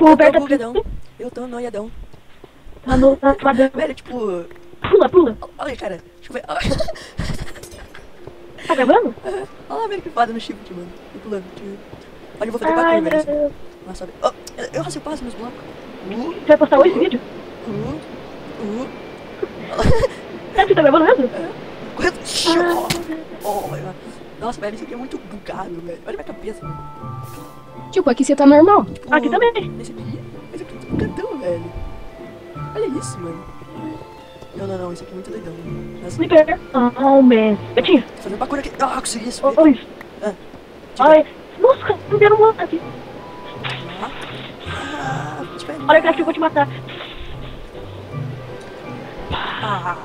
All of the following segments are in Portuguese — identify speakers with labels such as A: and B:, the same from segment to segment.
A: Eu tô bugadão. Eu tô noiadão.
B: Tá no, tá no,
A: Velho, tipo...
B: Pula, pula.
A: Olha, cara. Deixa eu ver.
B: Tá gravando?
A: Olha lá, velho, que foda no shift, mano. Tô pulando. Tipo... Olha, eu vou fazer
B: Ai, meu
A: velho. Nossa, velho. Oh, eu, racei passo meus blocos. Uh,
B: Você vai postar hoje esse vídeo?
A: uh, uh.
B: É, você tá gravando mesmo?
A: Correndo.
B: Ah,
A: Oh. Nossa, velho, isso aqui é muito bugado, velho. Olha minha cabeça.
C: Tipo, aqui você tá normal.
A: Tipo,
B: Aqui também.
A: Esse aqui, esse aqui é muito bugadão, velho. Olha isso, mano. Não, não, não, isso aqui é muito doidão.
B: Sniper. Oh, man. Gatinho.
A: tô fazendo parkour aqui. Ah, consegui isso.
B: Ô, Luiz.
A: Ah,
B: Ai. Nossa, cara, não deram uma aqui.
A: Ah, espera.
B: Olha, Craft, eu vou te matar.
A: Ah,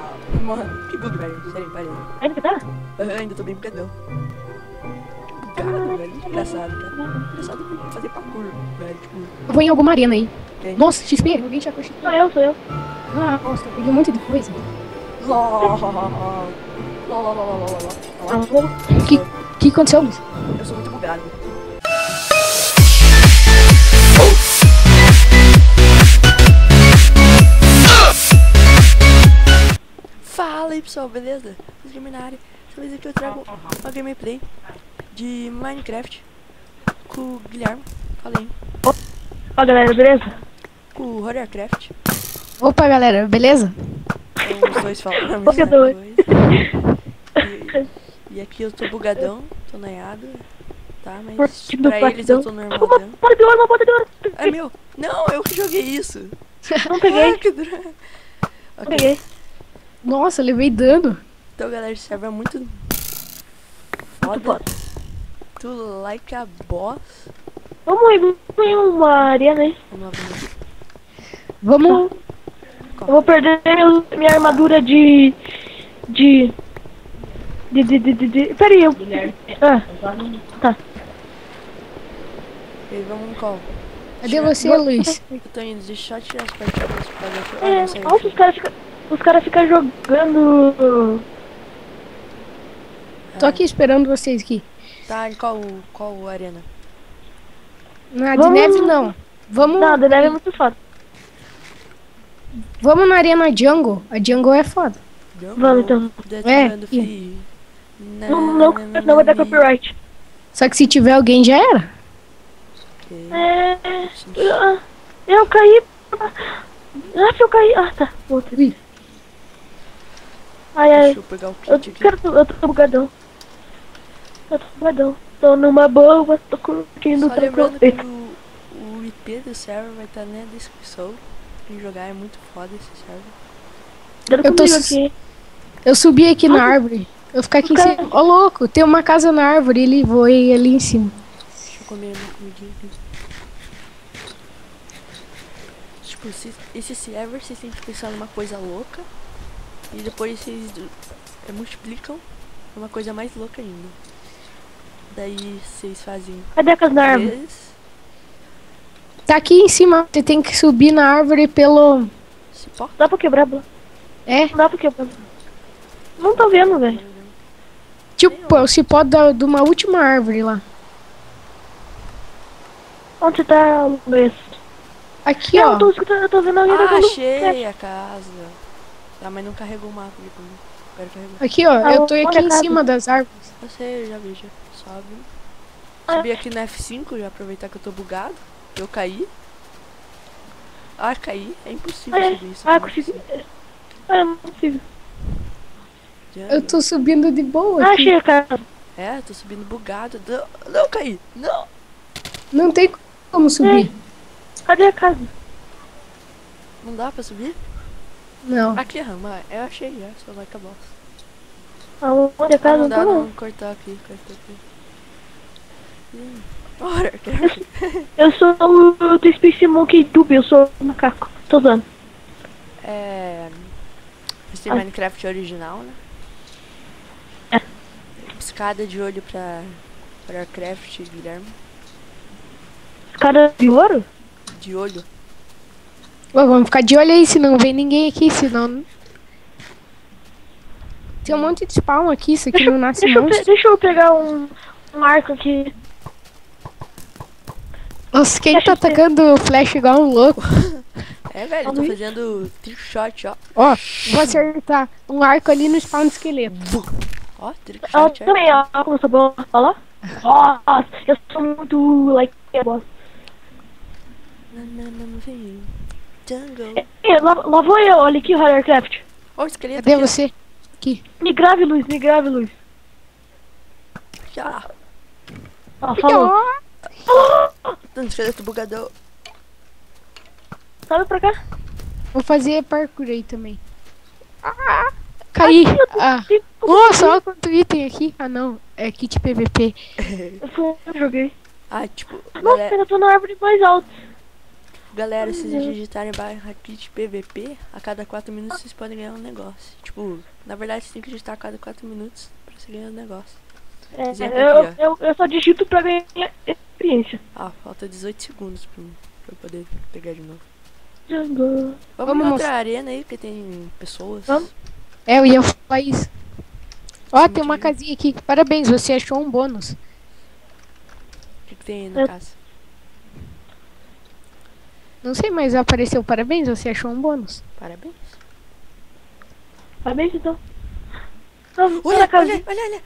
A: mano, que bug, velho. Sério, parei.
B: Ainda que tá?
A: Ah, ainda tô bem bugadão. Que bugado, velho. Engraçado, cara. Engraçado fazer parkour, velho. Tipo,
C: Eu vou em alguma arena aí.
A: Quem?
C: Nossa, XP, alguém já XP.
B: Sou eu, sou eu.
C: Ah, nossa, eu peguei um monte de coisa.
A: Ló, ló, ló.
B: Ah, vou-
C: O que, que aconteceu, Luiz?
A: Eu sou muito bugado. Pessoal, beleza? Vocês terminarem. Essa vez aqui eu trago uma gameplay de Minecraft com o Guilherme. Falei,
B: Ó, galera, beleza?
A: com o Horrorcraft.
C: Opa, galera, beleza?
A: Então, os dois falam a
B: Ô, que
A: mesma
B: doido.
A: coisa. E, e aqui eu tô bugadão, tô noiado. Tá, mas pra eles eu tô.
B: Uma porta de ouro, uma porta de ouro.
A: É meu! Não, eu que joguei isso!
B: Não peguei,
A: Ah, que droga.
B: não
A: Ok,
B: peguei.
C: Nossa, levei dano.
A: então galera, esse server é muito
B: Muito
A: foda. Tu like a boss.
B: Vamos aí, vamos em uma arena aí.
A: Vamos lá, vamos lá.
C: Vamos.
B: Eu vou perder minha armadura de. de. de. de. de. de, de... Pera aí, eu. Ah, tá.
A: E vamos em qual?
C: Cadê você, Luiz?
A: Eu tô indo, deixa eu tirar as partidas pra ver
B: É, nossa, os caras ficam. Os caras ficam jogando.
C: Tô aqui esperando vocês aqui.
A: Tá, em qual, qual arena?
C: Na de
B: Vamos-
C: neve, não. Vamos,
B: Não, The Neve é muito foda.
C: vamos na arena Jungle. A Jungle é foda.
B: Vamos, então.
C: É.
B: Não, não, não vai dar copyright.
C: Só que se tiver alguém, já era.
B: É. ah, Eu caí. Ah, eu caí. Ah, tá. Voltei. Ai, ai.
A: Deixa eu pegar o
B: Eu
A: kit aqui.
B: quero. Eu tô bugadão. Eu tô bugadão. Tô numa boa, tô curtindo
A: Só
B: o
A: lembrando que o, o IP do server vai estar na descrição. Quem jogar é muito foda esse server.
B: Dando
C: Eu tô
B: aqui.
C: Eu subi aqui na árvore. Eu vou ficar aqui em
B: Cara.
C: cima. Ó, louco, tem uma casa na árvore. Ele voei ali em cima.
A: Deixa eu comer uma comidinha aqui. Tipo, se, esse server vocês têm que pensar numa coisa louca. E depois vocês é, multiplicam uma coisa mais louca ainda. Daí vocês fazem
B: Cadê a casa da árvore?
C: Tá aqui em cima. Você tem que subir na árvore pelo.
A: Cipó.
B: Dá pra quebrar, Bla?
C: É,
B: Não dá pra quebrar. Não tô vendo, velho.
C: tipo, é o cipó da, de uma última árvore lá.
B: Onde tá, Luiz?
C: Aqui,
B: Não,
C: ó.
B: eu tô eu tô vendo alguém
A: Ah, achei a casa. Tá, mas não carregou o mapa aqui pra mim. Agora carregou.
C: Aqui, ó.
B: Ah,
C: Eu tô aqui em cima das árvores.
A: Eu sei, eu já vi, já. Sobe.
B: Ah.
A: Subi aqui no F5, já aproveitar que eu tô bugado. Eu caí. Ah, caí. É impossível
B: é.
A: subir isso.
B: Ah,
A: é
B: consegui.
A: possível.
B: Ah, não consigo.
A: Já,
C: Eu tô subindo de boa.
B: Ah,
C: aqui.
B: achei a casa.
A: É, tô subindo bugado. Não, não caí. Não.
C: Não tem como subir.
B: Cadê a casa?
A: Não dá pra subir?
C: Não.
A: Aqui, Rama. Eu achei já. Só vai acabar.
B: Aonde
A: Ah,
B: casa?
A: não
B: Não
A: dá não. Cortar aqui, cortar aqui. Hum. Ora.
B: Eu sou o do Space Monkey Tube, eu sou o macaco. Tô usando.
A: É... Esse
B: Ah.
A: Minecraft original, né?
B: É.
A: Escada de olho pra... Pra craft, Guilherme.
B: Escada de ouro?
A: De olho.
C: Vamos ficar de olho aí, se não vem ninguém aqui, senão. Tem um monte de spawn aqui, isso aqui não nasce
B: Deixa eu,
C: monstro.
B: deixa eu pegar um, um arco aqui.
C: Nossa, quem tá atacando flash igual um louco?
A: É, velho, eu tô fazendo trick shot, ó.
C: Ó, vou acertar um arco ali no spawn do esqueleto.
A: Ó, trick
B: Eu
A: shot, ó.
B: também, ó, como eu sou bom. Lá. Nossa, eu sou muito like boss.
A: Na, na, no veio. Jungle.
B: Ih, Lá, lá vou eu, olha aqui, Ridercraft.
A: Ó, o esqueleto
C: Cadê
A: aqui,
C: você? Aqui.
B: Me grave, Luiz, me grave, Luiz.
A: Já.
B: Ó, falou.
A: Um esqueleto bugadão.
B: Sobe pra cá.
C: Vou fazer parkour aí também. Ah, caí. Ah. Nossa, olha quanto item aqui. Ah, não. É kit PVP.
B: Eu fui, eu joguei.
A: Ah, tipo,
B: Nossa,
A: galera,
B: eu tô na árvore mais alta.
A: Galera, se vocês digitarem barra kit PVP, a cada 4 minutos vocês podem ganhar um negócio. Tipo, na verdade você tem que digitar a cada 4 minutos pra você ganhar um negócio.
B: É,
A: Exemplo
B: eu,
A: aqui,
B: eu, eu só digito pra ganhar experiência.
A: Ah, falta 18 segundos pra, mim, pra eu poder pegar de novo.
B: Jungle.
A: Vamos,
C: Vamos
A: outra
C: mostrar.
A: arena aí, porque tem pessoas.
B: Vamos.
C: É, eu ia falar isso. Ó,
A: Sim,
C: tem uma casinha aqui. Parabéns, você achou um bônus.
A: O que, que tem aí na
B: Eu-
A: casa?
C: Não sei, mas apareceu parabéns, você achou um bônus.
A: Parabéns.
B: Parabéns, então.
A: Olha, olha, olha, olha.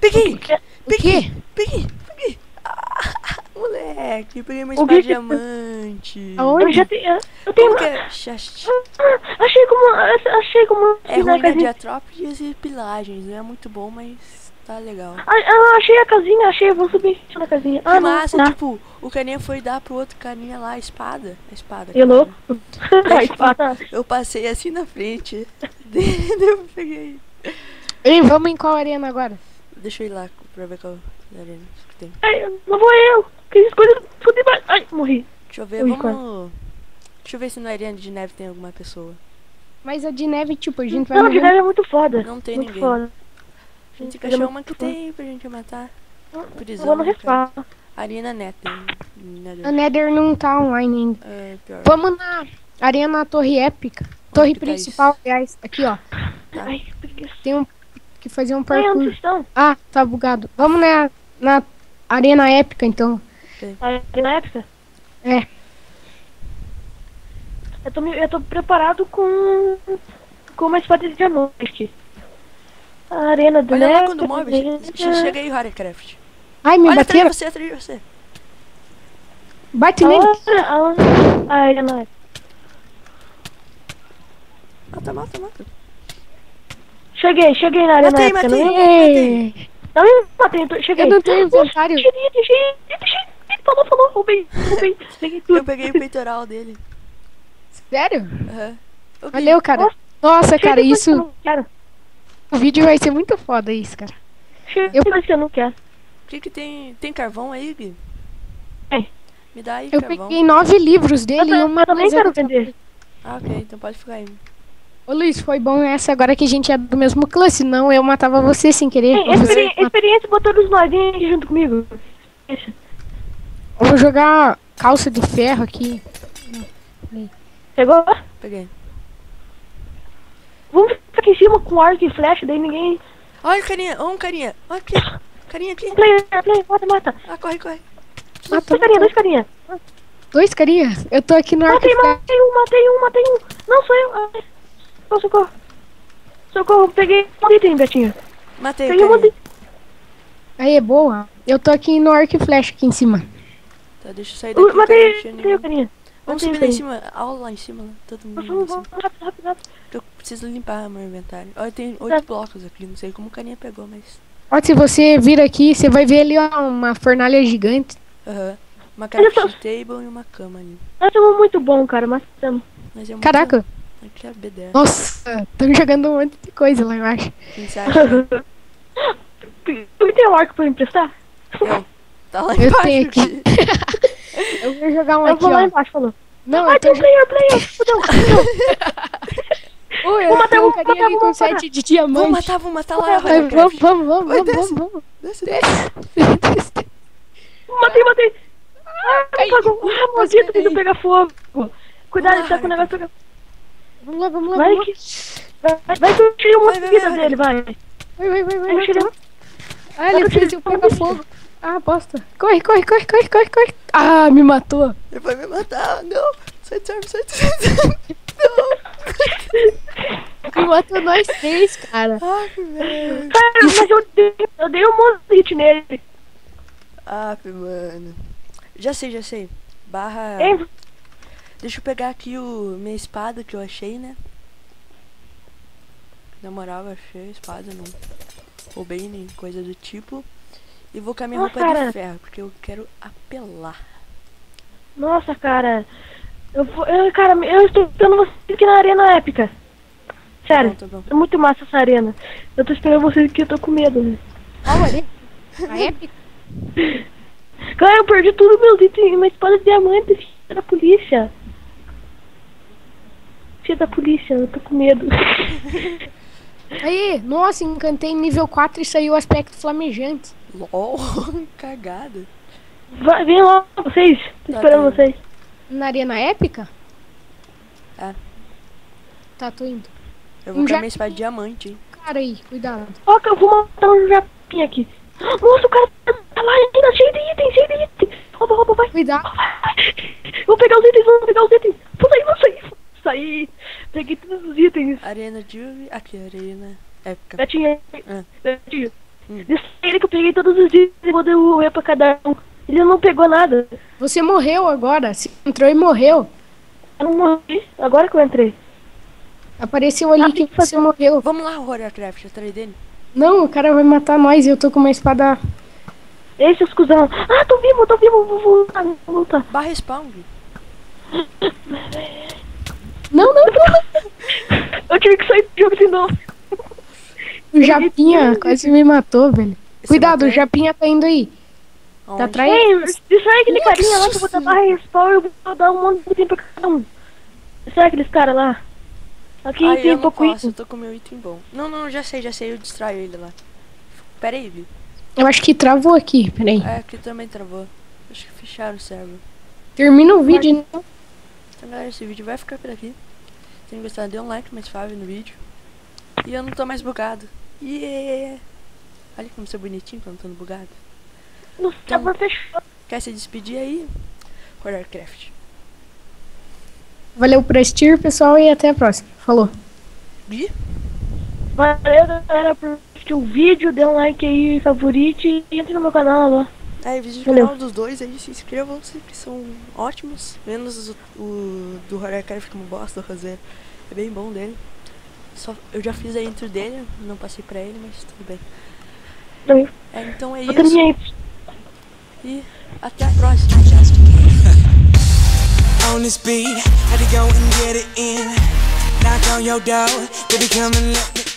A: Peguei!
C: Quê?
A: Peguei! Peguei! Ah, moleque, peguei uma espada diamante.
B: Eu
C: Aonde?
B: já tenho. Eu tenho.
A: Como que é?
B: Achei como. Achei como.
A: É ruim na
B: casinha.
A: diatrópides e pilagens, não é muito bom, mas tá legal.
B: Ah, achei a casinha, achei. Vou subir na casinha. Ah,
A: que massa,
B: não.
A: tipo, o carinha foi dar pro outro carinha lá a espada. A espada.
B: E louco. A espada.
A: Eu passei assim na frente. eu peguei.
C: Ei, vamos em qual arena agora?
A: Deixa eu ir lá pra ver qual arena que tem.
B: Ai, não vou eu. Que escolha. Fudei mais. Ai, morri.
A: Deixa eu ver,
B: Ui,
A: vamos. Deixa eu ver se no arena de neve tem alguma pessoa.
C: Mas a de neve, tipo, a gente vai
B: Não, de
C: morrer.
B: neve é muito foda.
A: Não tem
B: muito
A: ninguém.
B: foda.
A: A gente
B: muito
A: uma que tem pra gente matar. Prisão.
B: no
A: né,
B: refá.
A: Arena Nether. Nether.
C: A Nether não tá online ainda.
A: É, pior.
C: Vamos na arena Torre Épica. Torre
A: que tá
C: principal, aliás. Aqui, ó.
B: Ai, que preguiça.
C: Tem um que fazer um
B: Ai, onde
C: parkour.
B: estão?
C: Ah, tá bugado. Vamos na, na arena épica, então.
B: Aí na época?
C: É.
B: Eu tô, eu tô preparado com. com uma espada de diamante. A arena do
A: Olha lá quando move.
B: né?
A: che- Chega aí, Harecraft.
C: Ai, me
A: Olha atrás de você, atrás de você.
C: Bate nele.
B: Olha, a, a arena.
A: Mata, mata, mata.
B: Cheguei, cheguei na arena
A: Matei, matei.
B: não?
C: Ei,
B: Não, eu matei, cheguei.
C: Eu não tenho inventário.
B: Falou, falou, roubei, roubei. Peguei tudo.
A: Eu peguei o peitoral dele.
C: Sério?
A: Aham.
C: Valeu, cara.
B: Nossa,
C: cara, isso.
B: eu não quero.
C: O vídeo vai ser muito foda, isso, cara. Eu-
B: eu não quero.
A: O que que tem? Tem carvão aí, Gui?
B: Tem.
A: Me dá aí
C: Eu
A: carvão.
C: peguei nove livros
B: Eu,
C: dele e
B: ta-
C: uma
B: eu também quero vender.
A: Ah, ok. Então pode ficar aí.
C: Ô Luiz, foi bom essa agora que a gente é do mesmo clã, senão eu matava você sem querer.
B: Ei,
C: Ou você-
B: experi experiência botou todos nós, vem aqui junto comigo.
C: Eu vou jogar calça de ferro aqui.
B: Pegou?
A: Peguei.
B: Vamos aqui em cima com arco e flecha, daí ninguém.
A: Olha, carinha. Olha um carinha. Olha aqui. Carinha aqui.
B: Play, play, mata, mata.
A: Ah, corre, corre.
C: Mata,
B: Dois carinha, dois carinha.
C: Dois carinha. Eu tô aqui no arco
B: Matei,
C: e
B: matei um, matei um, matei um. Não, sou eu. Ai. Socorro, socorro. Socorro, peguei um item, Betinho.
A: Matei,
B: Peguei um
A: carinha.
B: item.
C: Aí, boa. Eu tô aqui no arco e flecha aqui em cima.
A: Tá, deixa eu sair daqui.
B: Uh, Matei,
A: tinha
B: matei o carinha.
A: Vamos subir lá em cima. Aula lá em cima. Lá. Todo mundo
B: Vamos,
A: cima.
B: vamos, rápido, rápido, rápido.
A: Eu preciso limpar meu inventário. Olha, tem
B: Tá.
A: oito blocos aqui. Não sei como o carinha pegou, mas...
C: Ó, se você vir aqui, você vai ver ali, ó, uma fornalha gigante.
A: Aham. Uma
B: Olha só.
A: craft table e uma cama ali.
B: Nós somos muito bons, cara, mas estamos.
A: Mas é muito...
C: Caraca,
A: Aqui é
C: nossa, estão jogando um monte de coisa lá embaixo.
A: Quem né?
B: Tu tem um arco pra emprestar?
A: Eu. Tá lá
C: Eu
A: embaixo.
C: tenho aqui. Eu vou jogar um
B: eu
C: aqui,
B: vou lá
C: ó.
B: embaixo, falou.
C: Não,
B: Ai,
C: eu
B: tem
C: tô
B: um player, player. Fudeu, fudeu. Vou
C: eu
B: matar, vou
C: um carinha
B: matar,
C: ali
B: vou
C: com
B: matar.
C: sete de
A: Vamos
C: diamante.
A: matar, vamos matar lá.
C: Vai, vamos, vamos, vamos,
A: Vai,
C: vamos,
A: desce.
C: vamos, vamos.
A: Desce, desce.
B: Matei, matei. Ah, apagou. Ah, maldito, tem que pegar fogo. Cuidado,
A: Vamos lá,
B: tá com o negócio pegar.
C: Vamos lá, vamos lá,
B: Vai
C: vamos
B: que.
C: lá.
B: Vai, vai que eu tiro uma vida dele, vai.
C: Vai, vai, vai, vai. Ah, ele fez eu pegar fogo. Ah, bosta. Corre, corre, corre, corre, corre, corre. Ah, me matou.
A: Ele vai me matar. Não. Sai, sai, sai, sai. sai.
C: Me matou nós três, cara.
A: Ai, velho.
B: Cara, mas eu dei, eu dei um monte de hit nele.
A: Ah, mano. Já sei, já sei. Barra.
B: Hein?
A: Deixa eu pegar aqui o minha espada que eu achei, né? Na moral, eu achei a espada, não roubei nem coisa do tipo. E vou com a minha
B: Nossa,
A: roupa de
B: cara.
A: ferro, porque eu quero apelar.
B: Nossa, cara. Eu, vou- eu, cara, eu estou esperando vocês aqui na arena épica. Sério,
A: Tá bom, tá bom.
B: é muito massa essa arena. Eu tô esperando vocês aqui, eu tô com medo. né?
C: Qual ali? A épica?
B: Cara, eu perdi tudo meus itens, uma espada de diamante, filha da polícia. Filha da polícia, eu tô com medo.
C: Aí, nossa, encantei nível 4 e saiu o aspecto flamejante.
A: LOL, cagada.
B: Vai, vem lá, vocês. Tô
A: Tá,
B: esperando
A: tá.
B: vocês.
C: Na arena épica?
A: É.
C: Tá, tô indo.
A: Eu vou
C: Um
A: com a
C: ja-
A: minha espada de diamante, hein?
C: Cara aí, cuidado.
B: Ó, que eu vou matar um japinha aqui. Nossa, o cara tá lá ainda, cheio de itens, cheio de itens. Rouba, rouba, vai.
C: Cuidado.
B: Vou pegar os itens, vou pegar os itens. Vou sair, vou sair. Sair. Peguei todos os itens.
A: Arena de. Aqui, arena. Épica.
B: Betinho,
A: Ah.
B: Betinho.
A: Hum.
B: Ele que eu peguei todos os itens e vou devolver pra cada um. Ele não pegou nada.
C: Você morreu agora. Você entrou e morreu.
B: Eu não morri. Agora que eu entrei.
C: Apareceu ali
B: Ah,
C: que
B: que
C: você morreu.
A: Vamos lá, Warcraft, atrás dele.
C: Não, o cara vai matar nós e eu tô com uma espada.
B: Ei, seus cuzão. Ah, tô vivo, tô vivo. Vou voltar, vou voltar.
A: Barra spawn.
C: Não, não, não.
B: Eu tive que sair do jogo de novo.
C: O Japinha quase me matou, velho.
A: Você
C: Cuidado,
A: matou
C: o Japinha tá indo aí.
A: Onde?
C: Tá atrás.
B: Ei, distrai aquele
A: Nossa
B: carinha lá que eu vou dar barra respawn e eu vou dar um monte de item pra cada um. Distrai aqueles caras lá. Aqui
A: Ai,
B: tem
A: eu
B: pouco
A: posso,
B: item.
A: eu tô com meu item bom. Não, não, já sei, já sei, eu distraio ele lá. Pera aí, Vi.
C: Eu acho que travou aqui, peraí.
A: É, aqui também travou. Acho que fecharam o server.
C: Termina o vídeo, né?
A: Então, galera, esse vídeo vai ficar por aqui. Se tem gostado, dê um like mais suave no vídeo. E eu não tô mais bugado. Yeah! Olha como sou bonitinho quando tô bugado.
B: No server fechou.
A: Quer se despedir aí? Warcraft.
C: Valeu por assistir, pessoal, e até a próxima. Falou.
A: E
B: Valeu, galera, por assistir o vídeo. Dê um like aí, favorite e entre no meu canal lá.
A: Aí, visite o canal dos dois aí, se inscrevam, que são ótimos. Menos o, o do Warcraft como bosta, o Roseiro. É bem bom dele. Só, eu já fiz a intro dele, não passei pra ele, mas tudo bem. É, então é
B: Eu também
A: isso. E até a próxima.
D: on this beat. Had to go and get it in. Knock on your door, baby, come and let